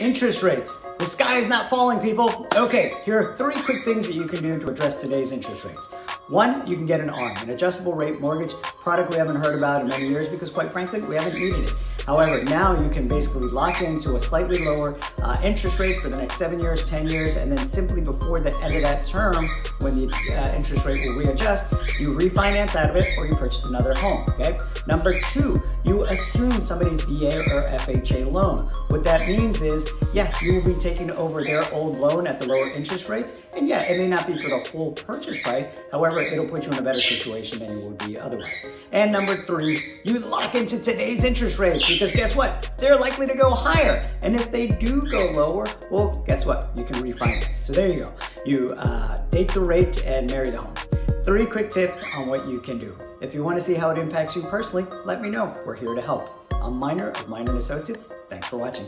Interest rates. The sky is not falling, people. Okay, here are three quick things that you can do to address today's interest rates. One, you can get an ARM, an adjustable rate mortgage product we haven't heard about in many years because quite frankly, we haven't needed it. However, now you can basically lock into a slightly lower uh, interest rate for the next seven years, 10 years, and then simply before the end of that term, when the uh, interest rate will readjust, you refinance out of it or you purchase another home, okay? Number two, you assume somebody's VA or FHA loan. What that means is, yes, you will be taking over their old loan at the lower interest rates, and yeah, it may not be for the full purchase price, however, it'll put you in a better situation than you would be otherwise. And number three, you lock into today's interest rates because guess what? They're likely to go higher. And if they do go lower, well, guess what? You can refinance. So there you go. You uh, date the rate and marry the home. Three quick tips on what you can do. If you want to see how it impacts you personally, let me know. We're here to help. I'm Mynor of Mynor Associates. Thanks for watching.